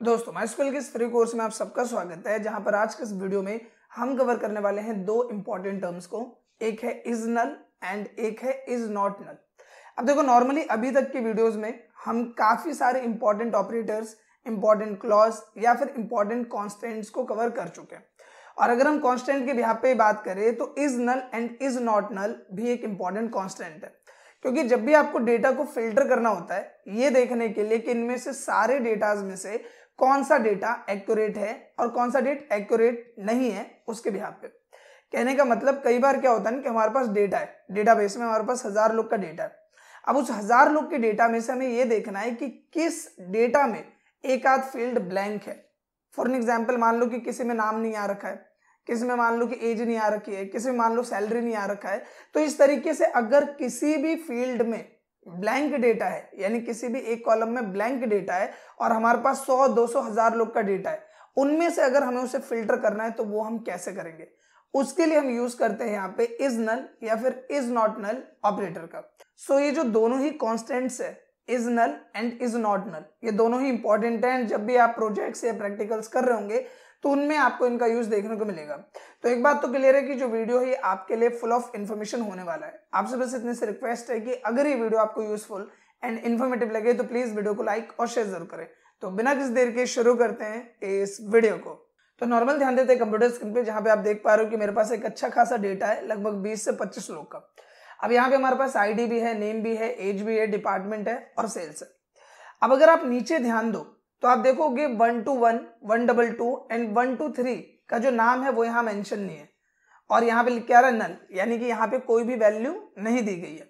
दोस्तों माइस्कूल के इस फ्री कोर्स में आप सबका स्वागत है, जहाँ पर आज के इस वीडियो में हम कवर करने वाले हैं दो इंपॉर्टेंट टर्म्स को, एक है इज़ नल एंड एक है इज़ नॉट नल अब देखो नॉर्मली अभी तक की वीडियोस में हम काफ़ी सारे इंपॉर्टेंट ऑपरेटर्स इंपॉर्टेंट क्लॉज या फिर इंपॉर्टेंट कॉन्स्टेंट्स को कवर कर चुके हैं। और अगर हम कॉन्स्टेंट के बिहार पे बात करें तो is null and is not null भी एक इंपॉर्टेंट कॉन्स्टेंट है। क्योंकि जब भी आपको डेटा को फ़िल्टर करना होता है, ये देखने के लिए कि इनमें से सारे डेटाज में से कौन सा डेटा एक्यूरेट है और कौन सा डेट एक्यूरेट नहीं है उसके बिहार पे। कहने का मतलब कई बार क्या होता है कि हमारे पास डेटा है। डेटाबेस में हमारे पास हज़ार लोग का डेटा है। अब उस हज़ार लोग के डेटा में से हमें ये देखना है कि किस डेटा में एक आध फ़ील्ड ब्लैंक है। फॉर एन एग्ज़ाम्पल मान लो कि किसी में नाम नहीं आ रखा है, किसी में मान लो कि एज नहीं आ रखी है, किसी में मान लो सैलरी नहीं आ रखा है तो इस तरीके से अगर किसी भी फ़ील्ड में ब्लैंक डेटा है यानी किसी भी एक कॉलम में ब्लैंक डेटा है और हमारे पास सौ दो सौ हज़ार लोग का डेटा है। उनमें से अगर हमें उसे फ़िल्टर करना है तो वो हम कैसे करेंगे? उसके लिए हम यूज़ करते हैं यहाँ पे इज़ नल या फिर इज़ नॉट नल ऑपरेटर का। सो so, ये जो दोनों ही कॉन्स्टेंट्स है is null and is not null ये दोनों ही इंपॉर्टेंट है। जब भी आप प्रोजेक्ट्स या प्रैक्टिकल्स कर रहे होंगे तो उनमें आपको इनका यूज़ देखने को मिलेगा। तो एक बात तो क्लियर है कि जो वीडियो है आपके लिए फुल ऑफ़ इन्फॉर्मेशन होने वाला है। आपसे बस इतने से रिक्वेस्ट है कि अगर ये वीडियो आपको यूजफुल एंड इन्फॉर्मेटिव लगे तो प्लीज़ वीडियो को लाइक और शेयर ज़रूर करें। तो बिना किसी देर के शुरू करते हैं इस वीडियो को। तो नॉर्मल ध्यान देते हैं कंप्यूटर स्क्रीन पे, जहाँ पे आप देख पा रहे हो कि मेरे पास एक अच्छा खासा डेटा है, लगभग 20 से 25 लोग का। अब यहाँ पे हमारे पास आईडी भी है नेम भी है एज भी है डिपार्टमेंट है और सेल्स है। अब अगर आप नीचे ध्यान दो तो आप देखोगे one two one one double two and one two three का जो नाम है वो यहाँ मेंशन नहीं है। और यहाँ पे लिख क्या रहा है नल यानी कि यहाँ पे कोई भी वैल्यू नहीं दी गई है।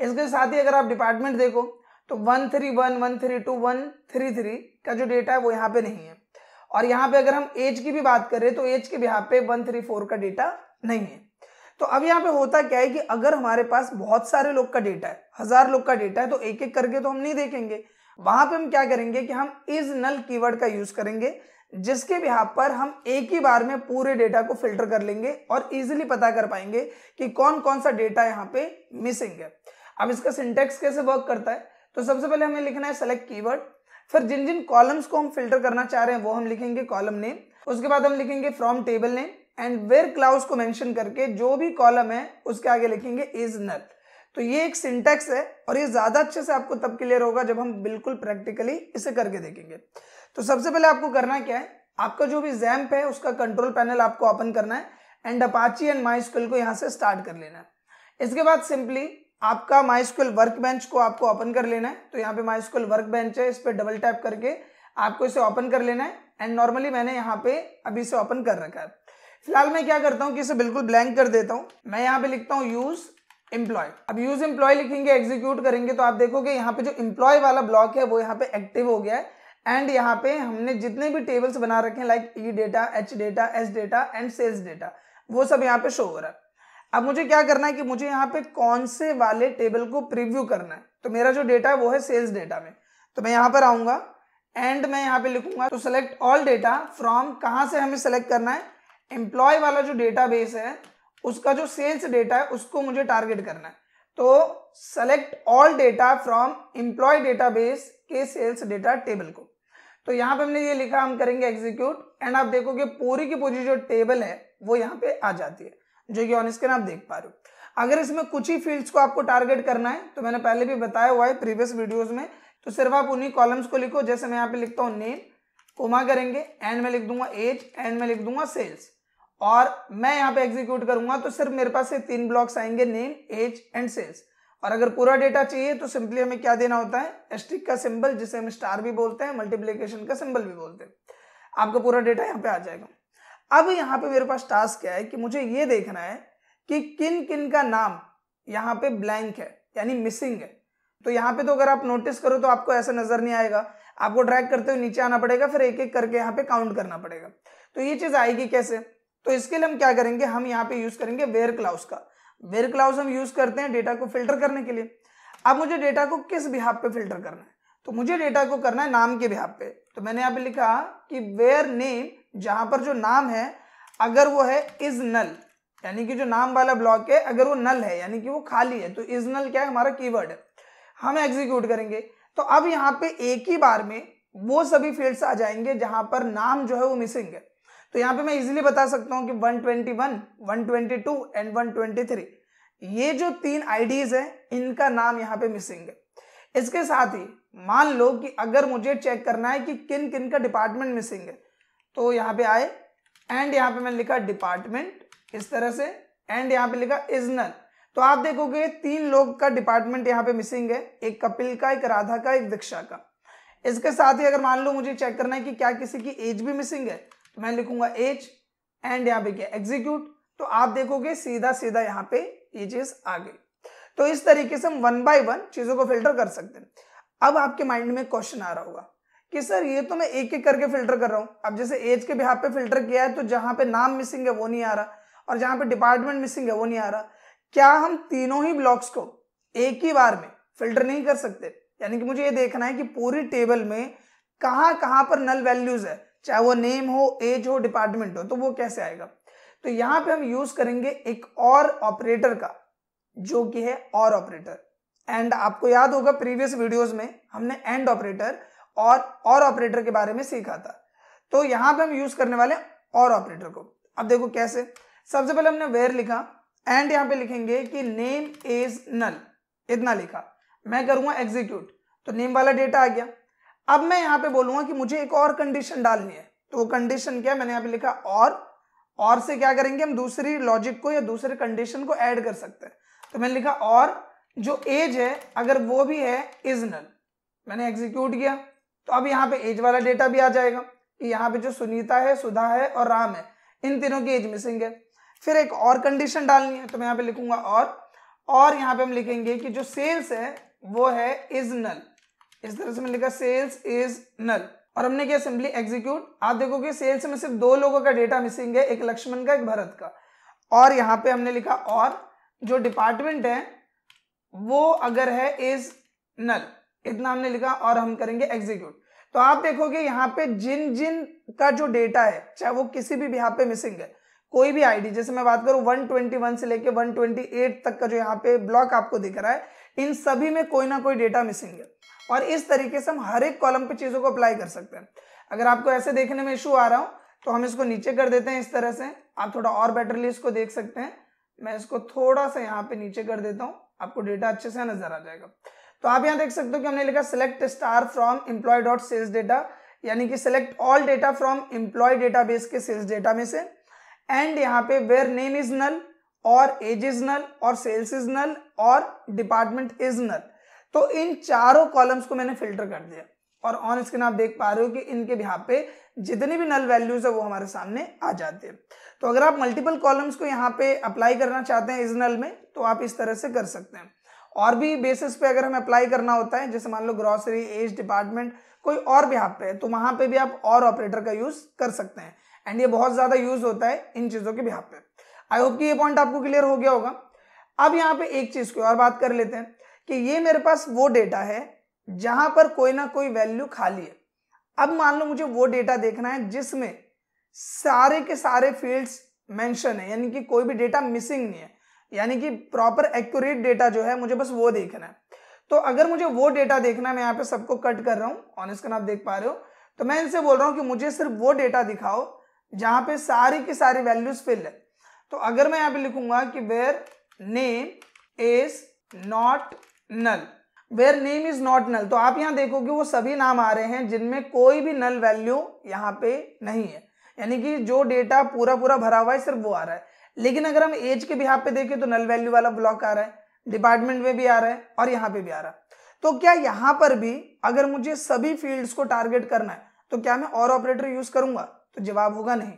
इसके साथ ही अगर आप डिपार्टमेंट देखो तो one three one one three two, one three three का जो डेटा है वो यहाँ पे नहीं है। और यहाँ पे अगर हम एज की भी बात करें तो एज के भी यहाँ पे वन थ्री फोर का डेटा नहीं है। तो अब यहाँ पे होता क्या है कि अगर हमारे पास बहुत सारे लोग का डेटा है, हज़ार लोग का डेटा है तो एक एक करके तो हम नहीं देखेंगे। वहाँ पे हम क्या करेंगे कि हम इज़ नल कीवर्ड का यूज़ करेंगे, जिसके बिहार पर हम एक ही बार में पूरे डेटा को फ़िल्टर कर लेंगे और इजीली पता कर पाएँगे कि कौन कौन सा डेटा यहाँ पे मिसिंग है। अब इसका सिंटेक्स कैसे वर्क करता है? तो सबसे पहले हमें लिखना है सेलेक्ट कीवर्ड फिर जिन जिन कॉलम्स को हम फ़िल्टर करना चाह रहे हैं वो हम लिखेंगे कॉलम नेम उसके बाद हम लिखेंगे from table name and where clause को मेंशन करके जो भी कॉलम है, उसके आगे लिखेंगे इज़ नल तो ये एक सिंटेक्स है और ये ज़्यादा अच्छे से आपको तब क्लियर होगा जब हम बिल्कुल प्रैक्टिकली इसे करके देखेंगे। तो सबसे पहले आपको करना क्या है? आपका जो भी जैम्प है, उसका कंट्रोल पैनल आपको ओपन करना है एंड अपाची एंड माई को यहाँ से स्टार्ट कर लेना है। इसके बाद सिंपली आपका माई स्कूल वर्क बेंच को आपको ओपन कर लेना है। तो यहाँ पे माई स्कूल वर्क बेंच है, इस पर डबल टैप करके आपको इसे ओपन कर लेना है एंड नॉर्मली मैंने यहाँ पे अभी इसे ओपन कर रखा है। फ़िलहाल मैं क्या करता हूँ कि इसे बिल्कुल ब्लैंक कर देता हूँ। मैं यहाँ पे लिखता हूँ यूज़ एम्प्लॉय अब यूज़ एम्प्लॉय लिखेंगे एग्जीक्यूट करेंगे तो आप देखोगे यहाँ पे जो एम्प्लॉय वाला ब्लॉक है, वो यहाँ पे एक्टिव हो गया है। एंड यहाँ पे हमने जितने भी टेबल्स बना रखे हैं like E data H data S data and sales data वो सब यहाँ पे शो हो रहा है। अब मुझे क्या करना है कि मुझे यहाँ पे कौन से वाले टेबल को प्रिव्यू करना है? तो मेरा जो डेटा है, वो है सेल्स डेटा में। तो मैं यहाँ पर आऊँगा एंड मैं यहाँ पे लिखूँगा तो सेलेक्ट ऑल डेटा फ्रॉम कहाँ से हमें सेलेक्ट करना है? एम्प्लॉय वाला जो डेटा बेस है उसका जो सेल्स डेटा है, उसको मुझे टारगेट करना है। तो select all data from employ database के सेल्स डेटा टेबल को। तो यहाँ पे हमने ये लिखा, हम करेंगे एग्जीक्यूट एंड आप देखोगे पूरी की पूरी जो टेबल है, वो यहाँ पे आ जाती है। जो कि ऑन स्क्रीन आप देख पा रहे हो। अगर इसमें कुछ ही फील्ड्स को आपको टारगेट करना है तो मैंने पहले भी बताया हुआ है प्रीवियस वीडियोज़ में तो सिर्फ़ आप उन्हीं कॉलम्स को लिखो। जैसे मैं यहाँ पे लिखता हूँ नेम कोमा करेंगे एंड में लिख दूँगा एज एंड में लिख दूँगा सेल्स और मैं यहाँ पे एग्जीक्यूट करूँगा तो सिर्फ़ मेरे पास तीन ब्लॉक्स आएँगे नेम एज एंड सेल्स और अगर पूरा डेटा चाहिए तो सिंपली हमें क्या देना होता है? एस्टिक का सिंबल जिसे हम स्टार भी बोलते हैं मल्टीप्लीकेशन का सिंबल भी बोलते हैं। आपका पूरा डेटा यहाँ पे आ जाएगा। अब यहाँ पे मेरे पास टास्क क्या है कि मुझे ये देखना है कि किन किन का नाम यहाँ पे ब्लैंक है, यानी मिसिंग है। तो यहाँ पे तो अगर आप नोटिस करो तो आपको ऐसा नज़र नहीं आएगा। आपको ड्रैग करते हुए नीचे आना पड़ेगा, फिर एक एक करके यहाँ पे काउंट करना पड़ेगा। तो ये चीज़ आएगी कैसे? तो इसके लिए हम क्या करेंगे? हम यहाँ पे यूज़ करेंगे वेयर क्लाउस का। वेयर क्लाउस हम यूज़ करते हैं डेटा को फ़िल्टर करने के लिए। अब मुझे डेटा को किस बिहाब पे फ़िल्टर करना है? तो मुझे डेटा को करना है नाम के बिहाब पे। तो मैंने यहाँ पे लिखा कि वेयर नेम जहाँ पर जो नाम है, अगर वो है इज़ नल यानी कि जो नाम वाला ब्लॉक है, अगर वो नल है, यानी कि वो खाली है तो इज़ नल क्या है? हमारा कीवर्ड है। हम एग्जीक्यूट करेंगे। तो अब यहाँ पे एक ही बार में वो सभी फील्ड्स आ जाएँगे जहाँ पर नाम जो है वो मिसिंग है। तो यहाँ पे मैं इजीली बता सकता हूँ कि 121, 122 एंड 123 ये जो तीन आईडीज है इनका नाम यहाँ पे मिसिंग है। इसके साथ ही मान लो कि अगर मुझे चेक करना है कि किन किन का डिपार्टमेंट मिसिंग है तो यहाँ पे आए एंड यहाँ पे मैंने लिखा डिपार्टमेंट इस तरह से एंड यहाँ पे लिखा इजनल तो आप देखोगे तीन लोग का डिपार्टमेंट यहाँ पे मिसिंग है एक कपिल का एक राधा का एक दीक्षा का। इसके साथ ही अगर मान लो मुझे चेक करना है कि क्या किसी की एज भी मिसिंग है मैं लिखूँगा एज एंड यहाँ पे क्या? एग्जीक्यूट तो आप देखोगे सीधा सीधा यहाँ पे ये चीज़ आ गई। तो इस तरीके से हम वन बाय वन चीज़ों को फ़िल्टर कर सकते हैं। अब आपके माइंड में क्वेश्चन आ रहा होगा कि सर ये तो मैं एक एक करके फ़िल्टर कर रहा हूँ। अब जैसे एज के बिहार पे फ़िल्टर किया है तो जहाँ पे नाम मिसिंग है वो नहीं आ रहा और जहाँ पे डिपार्टमेंट मिसिंग है वो नहीं आ रहा। क्या हम तीनों ही ब्लॉक्स को एक ही बार में फ़िल्टर नहीं कर सकते? यानी कि मुझे ये देखना है कि पूरी टेबल में कहाँ कहाँ पर नल वैल्यूज़ है। चाहे वो नेम हो, एज हो, डिपार्टमेंट हो तो वो कैसे आएगा? तो यहाँ पे हम यूज़ करेंगे एक और ऑपरेटर का, जो कि है और ऑपरेटर। एंड आपको याद होगा, प्रीवियस वीडियोस में हमने एंड ऑपरेटर और और ऑपरेटर के बारे में सीखा था। तो यहाँ पे हम यूज़ करने वाले और ऑपरेटर को। अब देखो कैसे। सबसे पहले हमने वेयर लिखा। एंड यहाँ पे लिखेंगे कि नेम इज़ नल इतना लिखा। मैं करूँगा एग्जीक्यूट तो नेम वाला डेटा आ गया। अब मैं यहाँ पे बोलूँगा कि मुझे एक और कंडीशन डालनी है। तो वो कंडीशन क्या है? मैंने यहाँ पे लिखा और। और से क्या करेंगे हम? दूसरी लॉजिक को या दूसरे कंडीशन को ऐड कर सकते हैं। तो मैंने लिखा और, जो एज है, अगर वो भी है इज़ नल मैंने एग्जीक्यूट किया। तो अब यहाँ पे एज वाला डेटा भी आ जाएगा कि यहाँ पे जो सुनीता है, सुधा है और राम है, इन तीनों की एज मिसिंग है। फिर एक और कंडीशन डालनी है तो मैं यहाँ पे लिखूँगा और। और यहाँ पे हम लिखेंगे कि जो सेल्स है, वो है इज़ नल इस तरह से मैंने लिखा सेल्स इज़ नल और हमने किया सिंपली एग्जीक्यूट आप देखोगे सेल्स में सिर्फ़ दो लोगों का डेटा मिसिंग है, एक लक्ष्मण का, एक भरत का। और यहाँ पे हमने लिखा, और जो डिपार्टमेंट है, वो अगर है इज़ नल इतना हमने लिखा, और हम करेंगे एग्जीक्यूट तो आप देखोगे, यहाँ पे जिन जिन का जो डेटा है, चाहे वो किसी भी यहाँ पे मिसिंग है, कोई भी आईडी जैसे मैं बात करूँ 121 से लेके 128 तक का जो यहाँ पे ब्लॉक आपको दिख रहा है इन सभी में कोई ना कोई डेटा मिसिंग है। और इस तरीके से हम हर एक कॉलम पे चीज़ों को अप्लाई कर सकते हैं। अगर आपको ऐसे देखने में इशू आ रहा हो तो हम इसको नीचे कर देते हैं इस तरह से। आप थोड़ा और बेटरली इसको देख सकते हैं। मैं इसको थोड़ा सा यहाँ पे नीचे कर देता हूँ। आपको डेटा अच्छे से नज़र आ जाएगा। तो आप यहाँ देख सकते हो कि हमने लिखा select star from employ dot sales data यानी कि select all data from employ database के सेल्स डेटा में से। एंड यहाँ पे वेयर नेम इज़ नल और एज इज़ नल और सेल्स इज़ नल और डिपार्टमेंट इज़ नल तो इन चारों कॉलम्स को मैंने फ़िल्टर कर दिया। और ऑन स्क्रीन आप देख पा रहे हो कि इनके बिहार पे जितनी भी नल वैल्यूज़ है वो हमारे सामने आ जाते हैं। तो अगर आप मल्टीपल कॉलम्स को यहाँ पे अप्लाई करना चाहते हैं इस नल में तो आप इस तरह से कर सकते हैं। और भी बेसिस पे अगर हमें अप्लाई करना होता है, जैसे मान लो ग्रॉसरी एज डिपार्टमेंट कोई और भी यहाँ पे है तो वहाँ पे भी आप और ऑपरेटर का यूज़ कर सकते हैं। एंड ये बहुत ज़्यादा यूज़ होता है इन चीज़ों के बिहार पे। आई होप कि ये पॉइंट आपको क्लियर हो गया होगा। अब यहाँ पे एक चीज़ की और बात कर लेते हैं कि ये मेरे पास वो डेटा है जहाँ पर कोई ना कोई वैल्यू खाली है। अब मान लो मुझे वो डेटा देखना है जिसमें सारे के सारे फील्ड्स मेंशन है, यानी कि कोई भी डेटा मिसिंग नहीं है, यानी कि प्रॉपर एक्यूरेट डेटा जो है मुझे बस वो देखना है। तो अगर मुझे वो डेटा देखना है, मैं यहाँ पे सबको कट कर रहा हूँ ऑनेस्ट आप देख पा रहे हो तो मैं इनसे बोल रहा हूँ कि मुझे सिर्फ़ वो डेटा दिखाओ जहाँ पे सारी की सारी वैल्यूज़ फिल है। तो अगर मैं यहाँ पे लिखूँगा कि where name is not null where name is not null तो आप यहाँ देखोगे वो सभी नाम आ रहे हैं जिनमें कोई भी नल वैल्यू यहाँ पे नहीं है। यानी कि जो डेटा पूरा पूरा भरा हुआ है, सिर्फ़ वो आ रहा है। लेकिन अगर हम एज के बिहार पे देखें तो नल वैल्यू वाला ब्लॉक आ रहा है डिपार्टमेंट में भी आ रहा है और यहाँ पे भी आ रहा है। तो क्या यहाँ पर भी अगर मुझे सभी फील्ड्स को टारगेट करना है तो क्या मैं और ऑपरेटर यूज़ करूँगा? तो जवाब होगा नहीं।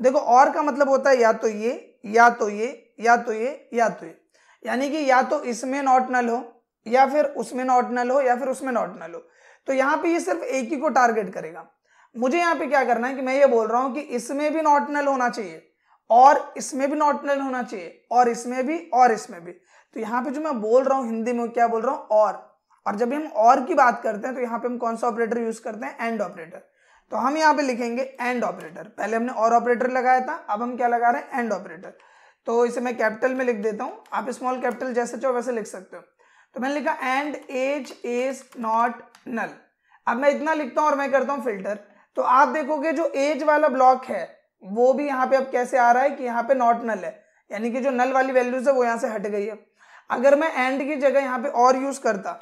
देखो, और का मतलब होता है या तो ये, या तो ये, या तो ये, या तो ये। यानी कि या तो इसमें नॉट नल हो, या फिर उसमें नॉट नल हो, या फिर उसमें नॉट नल हो। तो यहाँ पे ये सिर्फ़ एक ही को टारगेट करेगा। मुझे यहाँ पे क्या करना है कि मैं ये बोल रहा हूँ कि इसमें भी नॉट नल होना चाहिए, और इसमें भी नॉट नल होना चाहिए, और इसमें भी, और इसमें भी। तो यहाँ पे जो मैं बोल रहा हूँ, हिंदी में क्या बोल रहा हूँ? और। और जब हम और की बात करते हैं तो यहाँ पे हम कौन सा ऑपरेटर यूज़ करते हैं? एंड ऑपरेटर तो हम यहाँ पे लिखेंगे एंड ऑपरेटर पहले हमने और ऑपरेटर लगाया था, अब हम क्या लगा रहे हैं? एंड ऑपरेटर तो इसे मैं कैपिटल में लिख देता हूँ। आप स्मॉल कैपिटल जैसे चाहो वैसे लिख सकते हो। तो मैंने लिखा and age is not null अब मैं इतना लिखता हूँ और मैं करता हूँ फ़िल्टर तो आप देखोगे जो एज वाला ब्लॉक है, वो भी यहाँ पे अब कैसे आ रहा है कि यहाँ पे नॉट नल है। यानी कि जो नल वाली वैल्यूज़ है, वो यहाँ से हट गई है। अगर मैं एंड की जगह यहाँ पे और यूज़ करता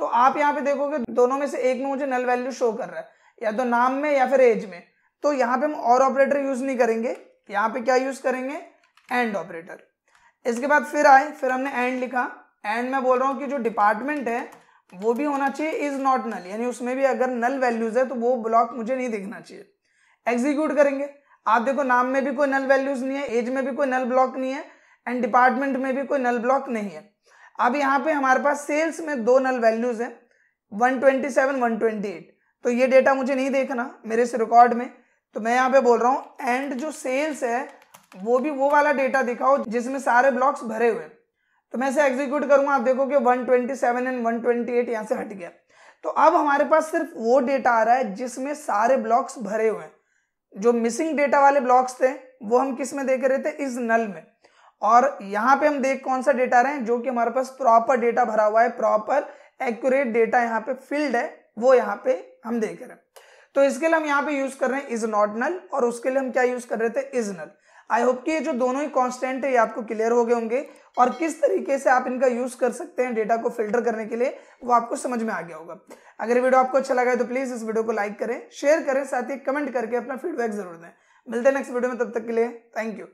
तो आप यहाँ पे देखोगे दोनों में से एक में मुझे नल वैल्यू शो कर रहा है। या तो नाम में या फिर एज में। तो यहाँ पे हम और ऑपरेटर यूज़ नहीं करेंगे यहाँ पे क्या यूज़ करेंगे? एंड ऑपरेटर इसके बाद फिर आए, फिर हमने एंड लिखा। एंड मैं बोल रहा हूँ कि जो डिपार्टमेंट है, वो भी होना चाहिए इज़ नॉट नल यानी उसमें भी अगर नल वैल्यूज़ है तो वो ब्लॉक मुझे नहीं दिखना चाहिए। एग्जीक्यूट करेंगे। आप देखो, नाम में भी कोई नल वैल्यूज़ नहीं है एज में भी कोई नल ब्लॉक नहीं है एंड डिपार्टमेंट में भी कोई नल ब्लॉक नहीं है। अब यहाँ पे हमारे पास सेल्स में दो नल वैल्यूज़ है 127 128 तो ये डेटा मुझे नहीं देखना, मेरे से रिकॉर्ड में। तो मैं यहाँ पे बोल रहा हूँ एंड जो सेल्स है, वो भी वो वाला डेटा दिखाओ जिसमें सारे ब्लॉक्स भरे हुए तो मैं इसे एग्जीक्यूट करूँगा, आप देखो कि 127 एंड 128 यहाँ से हट गया। तो अब हमारे पास सिर्फ़ वो डेटा आ रहा है जिसमें सारे ब्लॉक्स भरे हुए हैं। जो मिसिंग डेटा वाले ब्लॉक्स थे, वो हम किसमें देख रहे थे? इस नल में। और यहाँ पे हम देख कौन सा डेटा रहे हैं? जो कि हमारे पास प्रॉपर डेटा भरा हुआ है प्रॉपर एक्यूरेट डेटा यहाँ पे फ़ील्ड है। वो यहाँ पे हम देख रहे हैं। तो इसके लिए हम यहाँ पे यूज़ कर रहे हैं इज़ नॉट नल और उसके लिए हम क्या यूज़ कर रहे थे? इज़ नल आई होप कि ये जो दोनों ही कॉन्स्टेंट है, ये आपको क्लियर हो गए होंगे। और किस तरीके से आप इनका यूज़ कर सकते हैं डेटा को फ़िल्टर करने के लिए, वो आपको समझ में आ गया होगा। अगर वीडियो आपको अच्छा लगा है तो प्लीज़ इस वीडियो को लाइक करें शेयर करें, साथ ही कमेंट करके अपना फीडबैक ज़रूर दें। मिलते हैं नेक्स्ट वीडियो में, तब तक के लिए थैंक यू